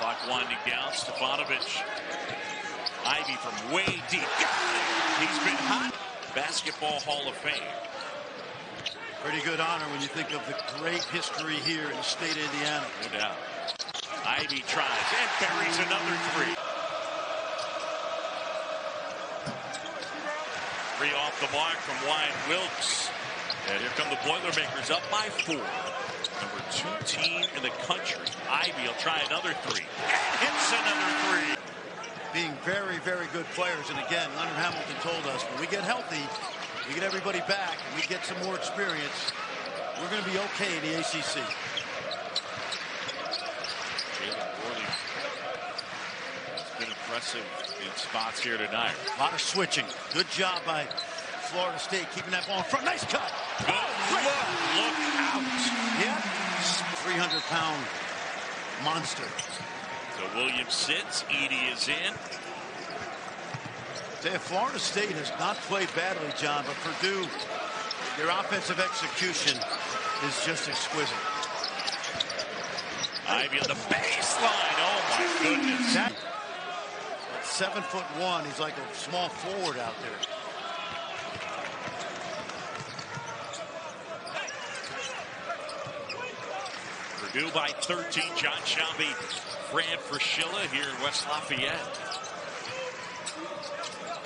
winding down. Stefanovic. Ivey from way deep. He's been hot. Basketball Hall of Fame. Pretty good honor when you think of the great history here in the state of Indiana. No doubt. Ivey tries and buries another three. Three off the mark from Wyatt Wilkes. And here come the Boilermakers up by four. Number two team in the country. Ivey will try another three. And hits another three. Being very, very good players. And again, Leonard Hamilton told us when we get healthy, we get everybody back, and we get some more experience, we're going to be okay in the ACC. Jalen Warley has been impressive in spots here tonight. A lot of switching. Good job by Florida State keeping that ball in front. Nice cut. Good look. Look out. Yeah. 300 pound monster. So Williams sits. Edey is in. Florida State has not played badly, John, but Purdue, their offensive execution is just exquisite. Ivey on the baseline. Oh my goodness. That, at seven foot one, he's like a small forward out there. Purdue by 13. John Shelby, Fran Fraschilla here in West Lafayette.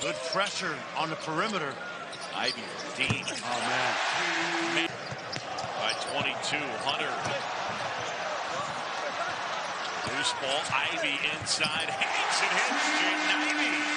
Good pressure on the perimeter. Ivey deep. Oh, man. By 22, Hunter. Loose ball. Ivey inside. Hangs it hits Jaden.